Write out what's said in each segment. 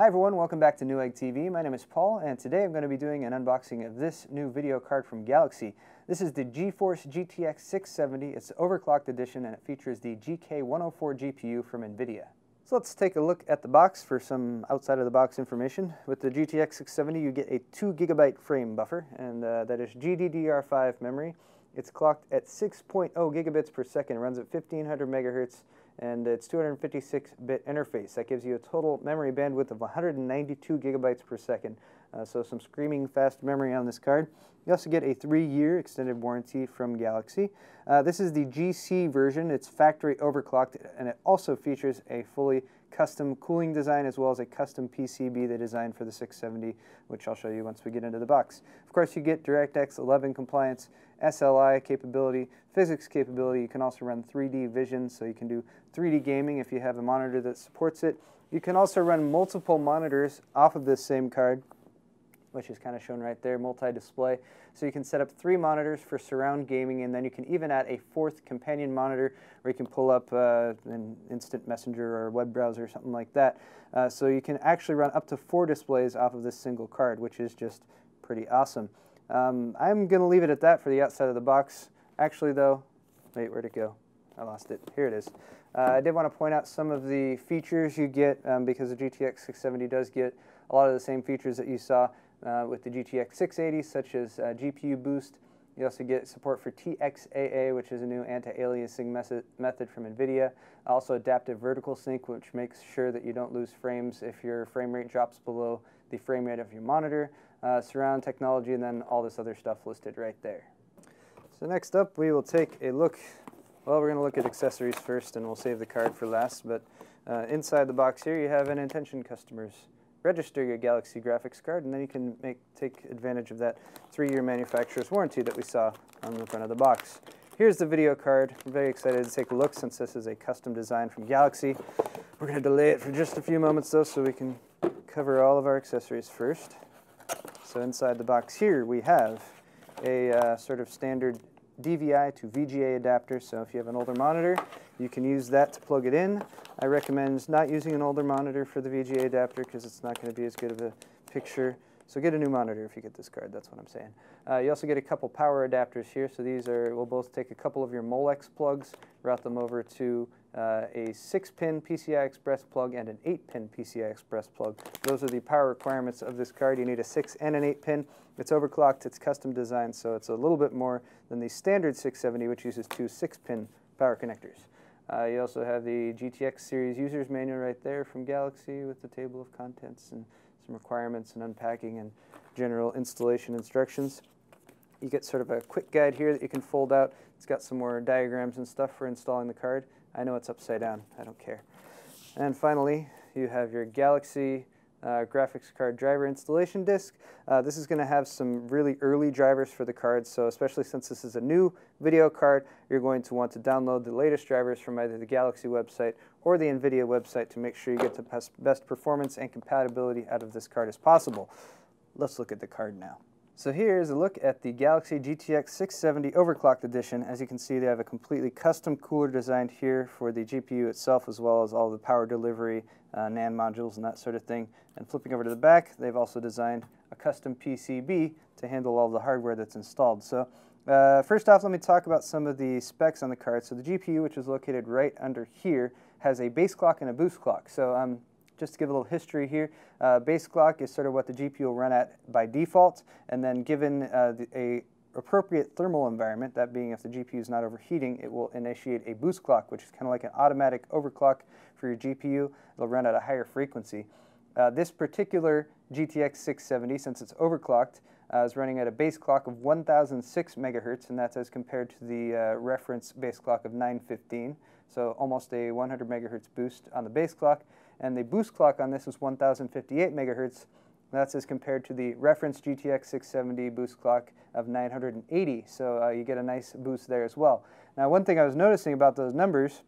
Hi everyone, welcome back to Newegg TV. My name is Paul and today I'm going to be doing an unboxing of this new video card from Galaxy. This is the GeForce GTX 670. It's the overclocked edition and it features the GK104 GPU from NVIDIA. So let's take a look at the box for some outside of the box information. With the GTX 670 you get a 2 gigabyte frame buffer and uh, that is GDDR5 memory. It's clocked at 6.0 gigabits per second, runs at 1500 megahertz and it's 256-bit interface. That gives you a total memory bandwidth of 192 gigabytes per second. Uh, so some screaming fast memory on this card. You also get a three-year extended warranty from Galaxy. Uh, this is the GC version. It's factory overclocked, and it also features a fully custom cooling design as well as a custom PCB they designed for the 670, which I'll show you once we get into the box. Of course, you get DirectX 11 compliance, SLI capability, PhysX capability. You can also run 3D vision, so you can do 3D gaming if you have a monitor that supports it. You can also run multiple monitors off of this same card which is kind of shown right there, multi-display. So you can set up three monitors for surround gaming, and then you can even add a fourth companion monitor where you can pull up uh, an instant messenger or web browser or something like that. Uh, so you can actually run up to four displays off of this single card, which is just pretty awesome. Um, I'm going to leave it at that for the outside of the box. Actually, though, wait, where'd it go? I lost it. Here it is. Uh, I did want to point out some of the features you get um, because the GTX 670 does get a lot of the same features that you saw uh, with the GTX 680, such as uh, GPU boost. You also get support for TXAA, which is a new anti-aliasing method from NVIDIA. Also adaptive vertical sync, which makes sure that you don't lose frames if your frame rate drops below the frame rate of your monitor. Uh, surround technology, and then all this other stuff listed right there. So next up, we will take a look. Well, we're going to look at accessories first, and we'll save the card for last. But uh, inside the box here, you have an intention customers register your Galaxy graphics card, and then you can make take advantage of that three-year manufacturer's warranty that we saw on the front of the box. Here's the video card. I'm very excited to take a look since this is a custom design from Galaxy. We're going to delay it for just a few moments though so we can cover all of our accessories first. So inside the box here we have a uh, sort of standard DVI to VGA adapter. So if you have an older monitor, you can use that to plug it in. I recommend not using an older monitor for the VGA adapter because it's not going to be as good of a picture. So get a new monitor if you get this card, that's what I'm saying. Uh, you also get a couple power adapters here. So these are, we'll both take a couple of your Molex plugs, route them over to uh, a 6-pin PCI Express plug and an 8-pin PCI Express plug. Those are the power requirements of this card. You need a 6 and an 8-pin. It's overclocked, it's custom designed, so it's a little bit more than the standard 670, which uses two 6-pin power connectors. Uh, you also have the GTX series user's manual right there from Galaxy with the table of contents and some requirements and unpacking and general installation instructions. You get sort of a quick guide here that you can fold out. It's got some more diagrams and stuff for installing the card. I know it's upside down. I don't care. And finally, you have your Galaxy uh, graphics card driver installation disk. Uh, this is going to have some really early drivers for the card, so especially since this is a new video card, you're going to want to download the latest drivers from either the Galaxy website or the NVIDIA website to make sure you get the best performance and compatibility out of this card as possible. Let's look at the card now. So here is a look at the Galaxy GTX 670 Overclocked Edition. As you can see, they have a completely custom cooler designed here for the GPU itself, as well as all the power delivery, uh, NAND modules, and that sort of thing. And flipping over to the back, they've also designed a custom PCB to handle all the hardware that's installed. So uh, first off, let me talk about some of the specs on the card. So the GPU, which is located right under here, has a base clock and a boost clock. So um, just to give a little history here, uh, base clock is sort of what the GPU will run at by default, and then given uh, the, a appropriate thermal environment, that being if the GPU is not overheating, it will initiate a boost clock, which is kind of like an automatic overclock for your GPU. It'll run at a higher frequency. Uh, this particular GTX 670, since it's overclocked, uh, is running at a base clock of 1006 megahertz, and that's as compared to the uh, reference base clock of 915. So almost a 100 megahertz boost on the base clock. And the boost clock on this is 1058 megahertz. That's as compared to the reference GTX 670 boost clock of 980. So uh, you get a nice boost there as well. Now, one thing I was noticing about those numbers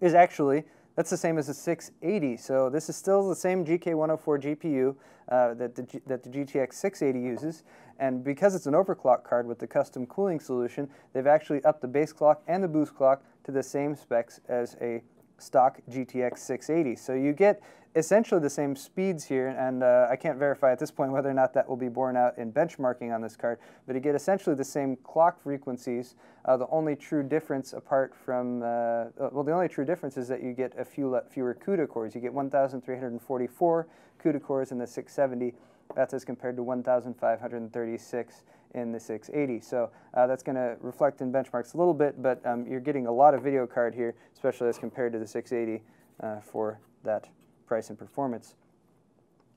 is actually that's the same as the 680. So this is still the same GK104 GPU uh, that, the, that the GTX 680 uses. And because it's an overclock card with the custom cooling solution, they've actually upped the base clock and the boost clock to the same specs as a stock GTX 680. So you get essentially the same speeds here, and uh, I can't verify at this point whether or not that will be borne out in benchmarking on this card, but you get essentially the same clock frequencies. Uh, the only true difference apart from, uh, uh well, the only true difference is that you get a few fewer CUDA cores. You get 1,344 CUDA cores in the 670. That's as compared to 1,536 in the 680. So uh, that's going to reflect in benchmarks a little bit, but um, you're getting a lot of video card here, especially as compared to the 680 uh, for that price and performance.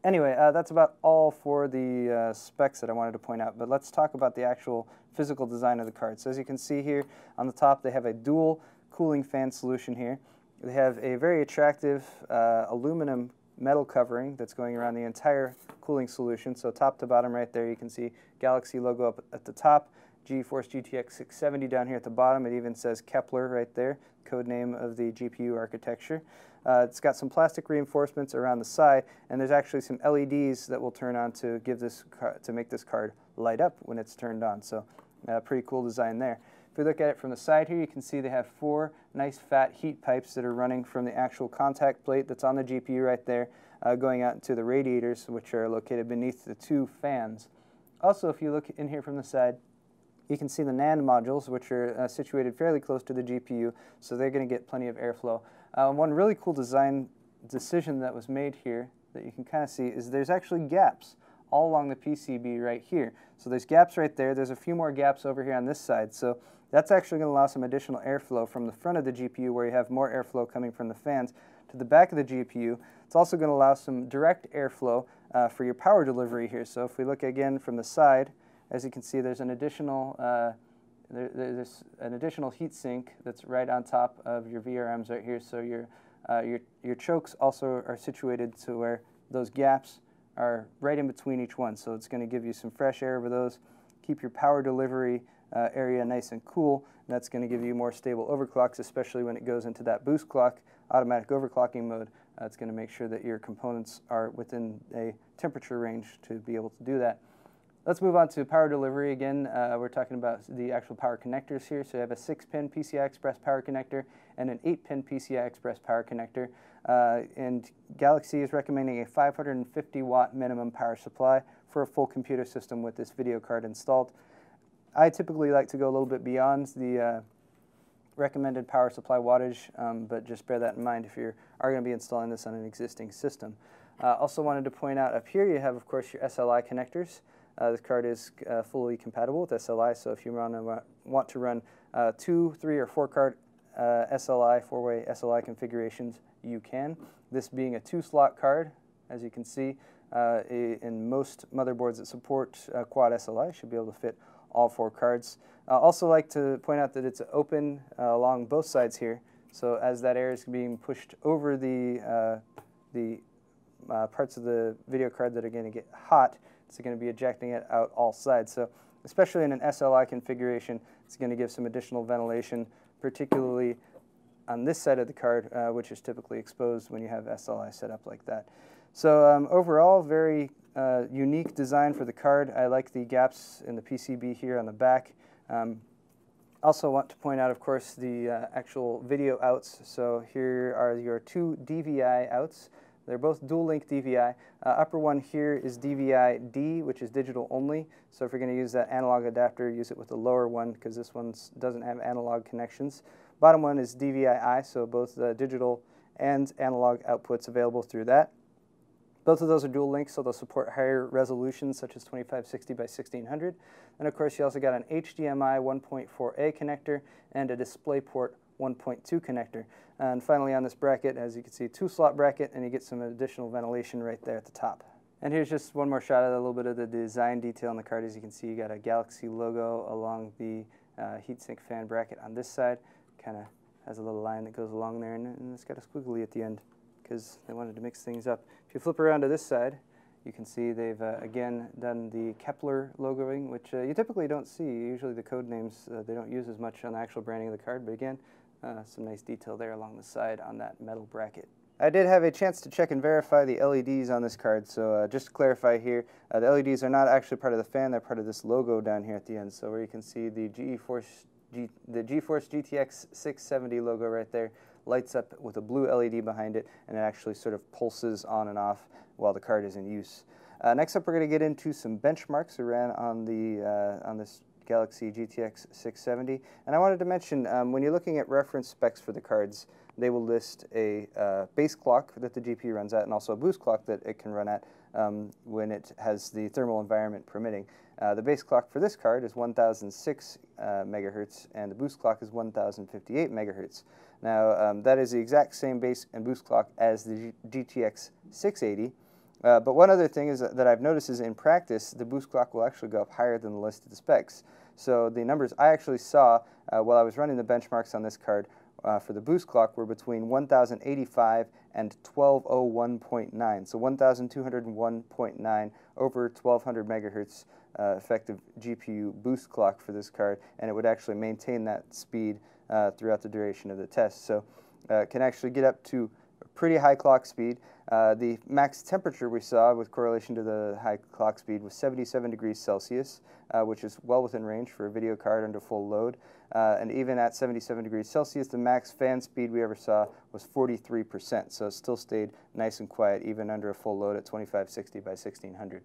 Anyway, uh, that's about all for the uh, specs that I wanted to point out, but let's talk about the actual physical design of the card. So as you can see here on the top, they have a dual cooling fan solution here. They have a very attractive uh, aluminum metal covering that's going around the entire cooling solution. So top to bottom right there, you can see Galaxy logo up at the top, GeForce GTX 670 down here at the bottom. It even says Kepler right there, code name of the GPU architecture. Uh, it's got some plastic reinforcements around the side, and there's actually some LEDs that will turn on to give this to make this card light up when it's turned on. So, uh, pretty cool design there. If we look at it from the side here, you can see they have four nice fat heat pipes that are running from the actual contact plate that's on the GPU right there, uh, going out into the radiators, which are located beneath the two fans. Also, if you look in here from the side, you can see the NAND modules, which are uh, situated fairly close to the GPU, so they're going to get plenty of airflow. Uh, one really cool design decision that was made here that you can kind of see is there's actually gaps all along the PCB right here. So there's gaps right there. There's a few more gaps over here on this side. So that's actually going to allow some additional airflow from the front of the GPU where you have more airflow coming from the fans to the back of the GPU. It's also going to allow some direct airflow uh, for your power delivery here. So if we look again from the side, as you can see, there's an additional uh, there, there's an additional heat sink that's right on top of your VRMs right here. So your, uh, your, your chokes also are situated to where those gaps are right in between each one. So it's going to give you some fresh air over those, keep your power delivery uh, area nice and cool. And that's going to give you more stable overclocks, especially when it goes into that boost clock, automatic overclocking mode. Uh, it's going to make sure that your components are within a temperature range to be able to do that. Let's move on to power delivery again. Uh, we're talking about the actual power connectors here. So you have a 6-pin PCI Express power connector and an 8-pin PCI Express power connector. Uh, and Galaxy is recommending a 550 watt minimum power supply for a full computer system with this video card installed. I typically like to go a little bit beyond the uh, recommended power supply wattage, um, but just bear that in mind if you are going to be installing this on an existing system. Uh, also wanted to point out up here you have, of course, your SLI connectors. Uh, this card is uh, fully compatible with SLI, so if you want to run uh, two, three, or four card uh, SLI, four-way SLI configurations, you can. This being a two-slot card, as you can see, uh, in most motherboards that support quad SLI, should be able to fit all four cards. I also like to point out that it's open along both sides here, so as that air is being pushed over the, the parts of the video card that are going to get hot, it's going to be ejecting it out all sides. So especially in an SLI configuration, it's going to give some additional ventilation, particularly on this side of the card, uh, which is typically exposed when you have SLI set up like that. So um, overall, very uh, unique design for the card. I like the gaps in the PCB here on the back. Um, also want to point out, of course, the uh, actual video outs. So here are your two DVI outs. They're both dual link DVI. Uh, upper one here is DVI D, which is digital only. So if you're going to use that analog adapter, use it with the lower one because this one doesn't have analog connections. Bottom one is DVI I, so both digital and analog outputs available through that. Both of those are dual links, so they'll support higher resolutions such as 2560 by 1600. And of course, you also got an HDMI 1.4a connector and a DisplayPort 1.2 connector. And finally on this bracket, as you can see, two slot bracket, and you get some additional ventilation right there at the top. And here's just one more shot of a little bit of the design detail on the card. As you can see, you got a Galaxy logo along the uh, heatsink fan bracket on this side. Kind of has a little line that goes along there, and, and it's got a squiggly at the end because they wanted to mix things up. If you flip around to this side, you can see they've, uh, again, done the Kepler logoing, which uh, you typically don't see. Usually the code names, uh, they don't use as much on the actual branding of the card, but again, uh, some nice detail there along the side on that metal bracket. I did have a chance to check and verify the LEDs on this card, so uh, just to clarify here, uh, the LEDs are not actually part of the fan, they're part of this logo down here at the end. So where you can see the GeForce, G, the GeForce GTX 670 logo right there, lights up with a blue LED behind it, and it actually sort of pulses on and off while the card is in use. Uh, next up, we're going to get into some benchmarks we ran on the uh, on this Galaxy GTX 670. And I wanted to mention, um, when you're looking at reference specs for the cards, they will list a uh, base clock that the GPU runs at and also a boost clock that it can run at um, when it has the thermal environment permitting. Uh, the base clock for this card is 1006 uh, megahertz and the boost clock is 1058 megahertz. Now um, that is the exact same base and boost clock as the GTX 680, uh, but one other thing is that, that, I've noticed is in practice, the boost clock will actually go up higher than the listed specs. So the numbers I actually saw uh, while I was running the benchmarks on this card uh, for the boost clock were between 1085 and 1201.9. So 1201.9 over 1200 megahertz uh, effective GPU boost clock for this card, and it would actually maintain that speed uh, throughout the duration of the test. So uh, it can actually get up to a pretty high clock speed. Uh, the max temperature we saw with correlation to the high clock speed was 77 degrees Celsius, uh, which is well within range for a video card under full load. Uh, and even at 77 degrees Celsius, the max fan speed we ever saw was 43%, so it still stayed nice and quiet even under a full load at 2560 by 1600.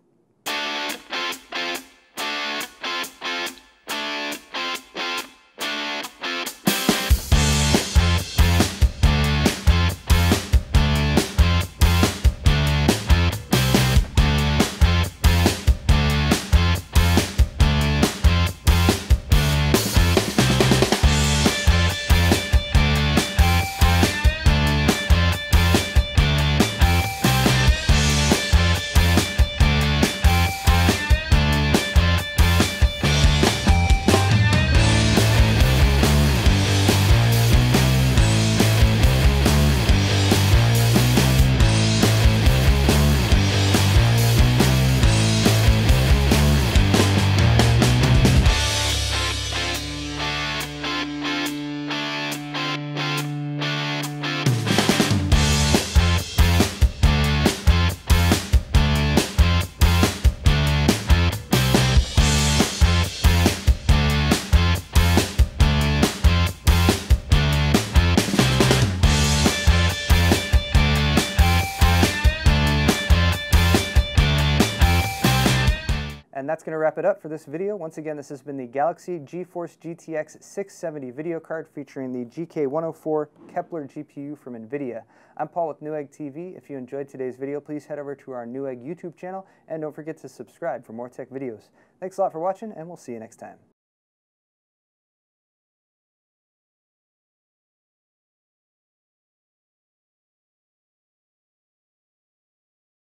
That's going to wrap it up for this video. Once again, this has been the Galaxy GeForce GTX 670 video card featuring the GK104 Kepler GPU from NVIDIA. I'm Paul with Newegg TV. If you enjoyed today's video, please head over to our Newegg YouTube channel and don't forget to subscribe for more tech videos. Thanks a lot for watching and we'll see you next time.